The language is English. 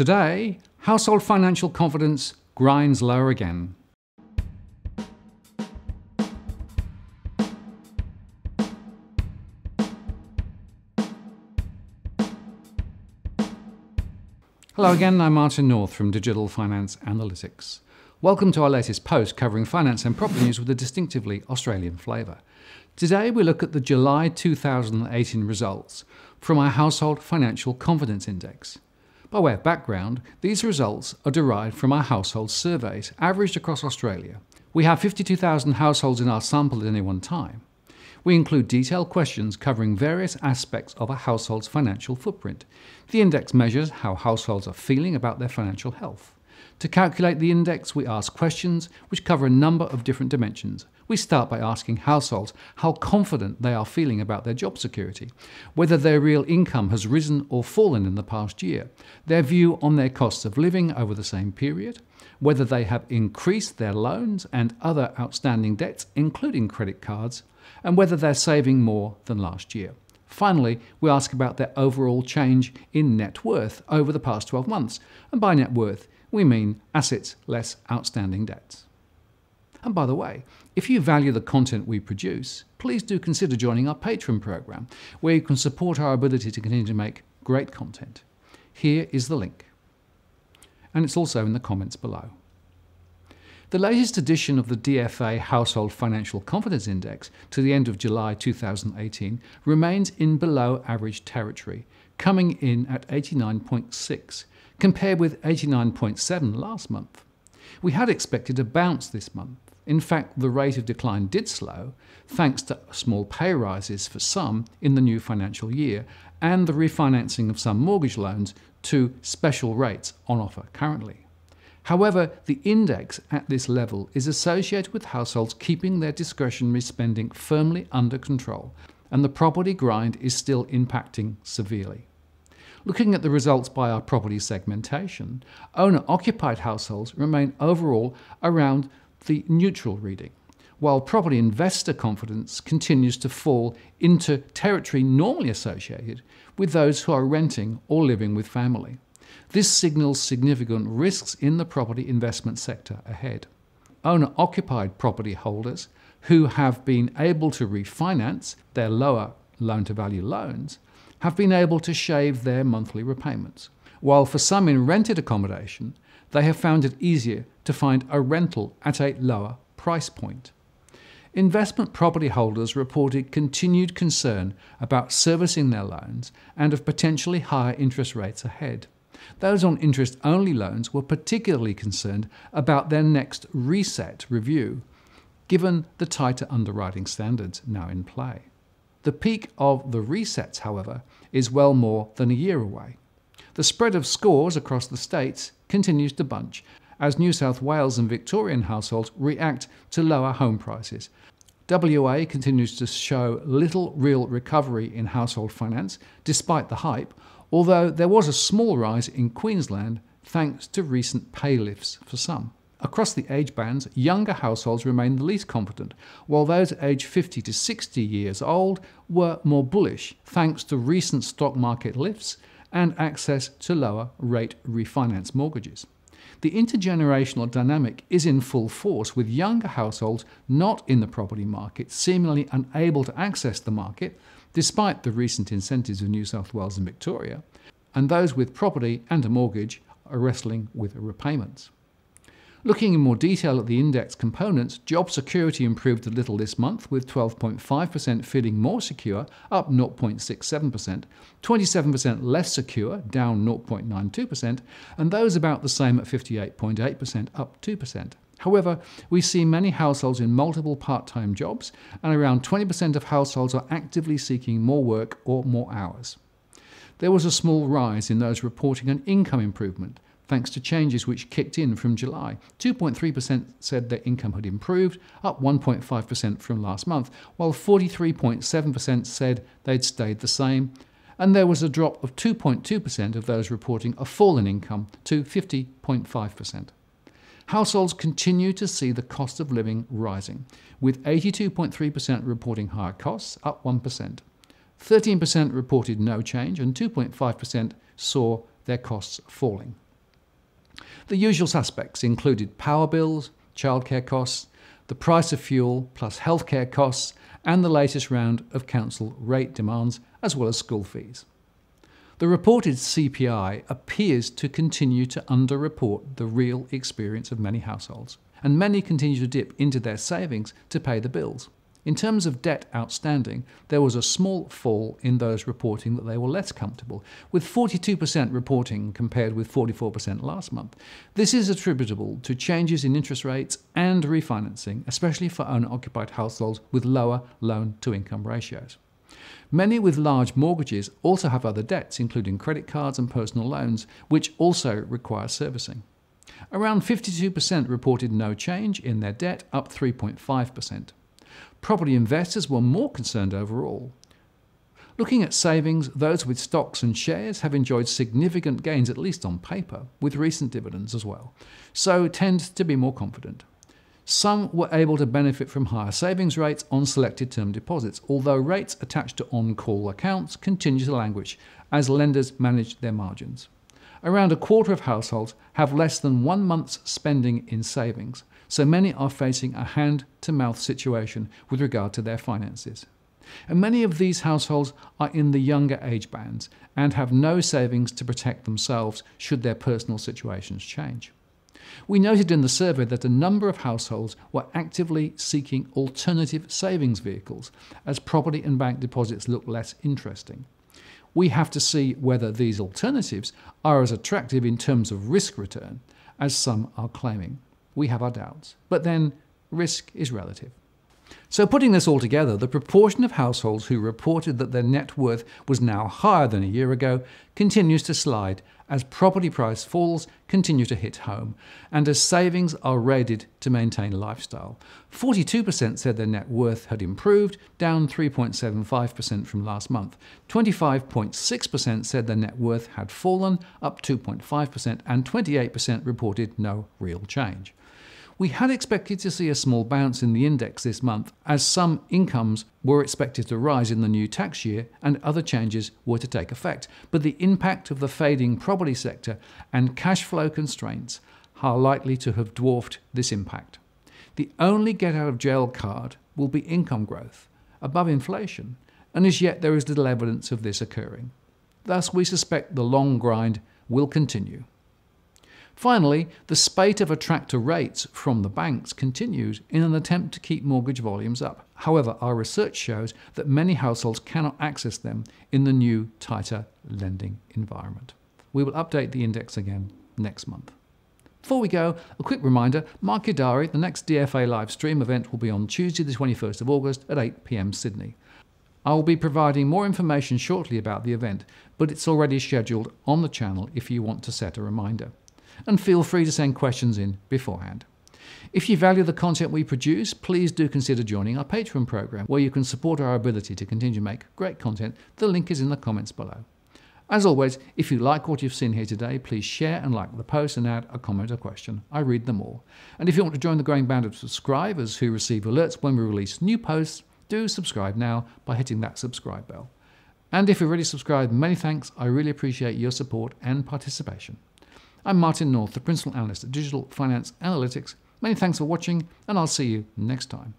Today, household financial confidence grinds lower again. Hello again, I'm Martin North from Digital Finance Analytics. Welcome to our latest post covering finance and property news with a distinctively Australian flavour. Today we look at the July 2018 results from our Household Financial Confidence Index. By way of background, these results are derived from our household surveys averaged across Australia. We have 52,000 households in our sample at any one time. We include detailed questions covering various aspects of a household's financial footprint. The index measures how households are feeling about their financial health. To calculate the index, we ask questions which cover a number of different dimensions. We start by asking households how confident they are feeling about their job security, whether their real income has risen or fallen in the past year, their view on their costs of living over the same period, whether they have increased their loans and other outstanding debts, including credit cards, and whether they're saving more than last year. Finally, we ask about their overall change in net worth over the past 12 months. And by net worth, we mean assets less outstanding debts. And by the way, if you value the content we produce, please do consider joining our Patreon program, where you can support our ability to continue to make great content. Here is the link. And it's also in the comments below. The latest edition of the DFA Household Financial Confidence Index to the end of July 2018 remains in below average territory, coming in at 89.6, compared with 89.7 last month. We had expected a bounce this month. In fact, the rate of decline did slow, thanks to small pay rises for some in the new financial year and the refinancing of some mortgage loans to special rates on offer currently. However, the index at this level is associated with households keeping their discretionary spending firmly under control, and the property grind is still impacting severely. Looking at the results by our property segmentation, owner occupied households remain overall around the neutral reading, while property investor confidence continues to fall into territory normally associated with those who are renting or living with family. This signals significant risks in the property investment sector ahead. Owner occupied property holders who have been able to refinance their lower loan to value loans have been able to shave their monthly repayments, while for some in rented accommodation, they have found it easier to find a rental at a lower price point. Investment property holders reported continued concern about servicing their loans and of potentially higher interest rates ahead. Those on interest only loans were particularly concerned about their next reset review, given the tighter underwriting standards now in play. The peak of the resets, however, is well more than a year away. The spread of scores across the states continues to bunch as New South Wales and Victorian households react to lower home prices. WA continues to show little real recovery in household finance despite the hype, although there was a small rise in Queensland thanks to recent pay lifts for some. Across the age bands, younger households remained the least confident, while those aged 50 to 60 years old were more bullish thanks to recent stock market lifts and access to lower rate refinance mortgages. The intergenerational dynamic is in full force, with younger households not in the property market seemingly unable to access the market, despite the recent incentives of New South Wales and Victoria, and those with property and a mortgage are wrestling with repayments. Looking in more detail at the index components, job security improved a little this month, with 12.5% feeling more secure, up 0.67%, 27% less secure, down 0.92%, and those about the same at 58.8%, up 2%. However, we see many households in multiple part time jobs, and around 20% of households are actively seeking more work or more hours. There was a small rise in those reporting an income improvement, thanks to changes which kicked in from July. 2.3% said their income had improved, up 1.5% from last month, while 43.7% said they'd stayed the same. And there was a drop of 2.2% of those reporting a fall in income to 50.5%. Households continue to see the cost of living rising, with 82.3% reporting higher costs, up 1%. 13% reported no change, and 2.5% saw their costs falling. The usual suspects included power bills, childcare costs, the price of fuel plus healthcare costs, and the latest round of council rate demands, as well as school fees. The reported CPI appears to continue to underreport the real experience of many households, and many continue to dip into their savings to pay the bills. In terms of debt outstanding, there was a small fall in those reporting that they were less comfortable, with 42% reporting compared with 44% last month. This is attributable to changes in interest rates and refinancing, especially for owner occupied households with lower loan to income ratios. Many with large mortgages also have other debts, including credit cards and personal loans, which also require servicing. Around 52% reported no change in their debt, up 3.5%. Property investors were more concerned overall. Looking at savings, those with stocks and shares have enjoyed significant gains, at least on paper, with recent dividends as well, so tend to be more confident. Some were able to benefit from higher savings rates on selected term deposits, although rates attached to on call accounts continue to languish as lenders manage their margins. Around a quarter of households have less than one month's spending in savings, so many are facing a hand to mouth situation with regard to their finances. And many of these households are in the younger age bands and have no savings to protect themselves should their personal situations change. We noted in the survey that a number of households were actively seeking alternative savings vehicles as property and bank deposits look less interesting. We have to see whether these alternatives are as attractive in terms of risk return as some are claiming. We have our doubts. But then, risk is relative. So, putting this all together, the proportion of households who reported that their net worth was now higher than a year ago continues to slide as property price falls continue to hit home and as savings are raided to maintain lifestyle. 42% said their net worth had improved, down 3.75% from last month. 25.6% said their net worth had fallen, up 2.5%, and 28% reported no real change. We had expected to see a small bounce in the index this month as some incomes were expected to rise in the new tax year and other changes were to take effect, but the impact of the fading property sector and cash flow constraints are likely to have dwarfed this impact. The only get out of jail card will be income growth above inflation, and as yet there is little evidence of this occurring. Thus, we suspect the long grind will continue. Finally, the spate of attractor rates from the banks continues in an attempt to keep mortgage volumes up. However, our research shows that many households cannot access them in the new, tighter lending environment. We will update the index again next month. Before we go, a quick reminder mark your diary, the next DFA live stream event will be on Tuesday, the 21st of August at 8 pm Sydney. I will be providing more information shortly about the event, but it's already scheduled on the channel if you want to set a reminder and feel free to send questions in beforehand. If you value the content we produce, please do consider joining our Patreon program, where you can support our ability to continue to make great content. The link is in the comments below. As always, if you like what you've seen here today, please share and like the post and add a comment or question. I read them all. And if you want to join the growing band of subscribers who receive alerts when we release new posts, do subscribe now by hitting that subscribe bell. And if you've already subscribed, many thanks. I really appreciate your support and participation. I'm Martin North, the Principal Analyst at Digital Finance Analytics. Many thanks for watching, and I'll see you next time.